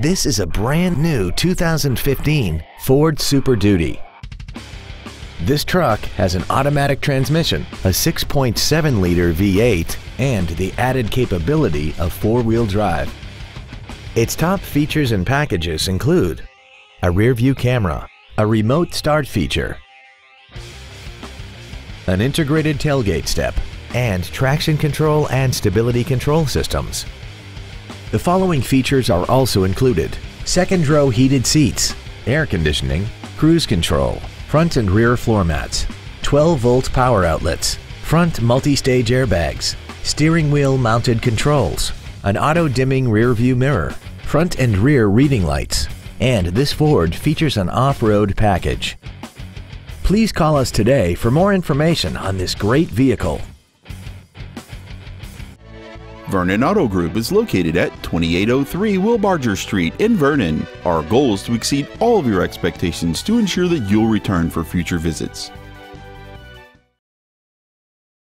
This is a brand new 2015 Ford Super Duty. This truck has an automatic transmission, a 6.7-liter V8, and the added capability of four-wheel drive. Its top features and packages include a rear-view camera, a remote start feature, an integrated tailgate step, and traction control and stability control systems. The following features are also included. Second row heated seats, air conditioning, cruise control, front and rear floor mats, 12 volt power outlets, front multi-stage airbags, steering wheel mounted controls, an auto dimming rear view mirror, front and rear reading lights, and this Ford features an off-road package. Please call us today for more information on this great vehicle. Vernon Auto Group is located at 2803 Wilbarger Street in Vernon. Our goal is to exceed all of your expectations to ensure that you'll return for future visits.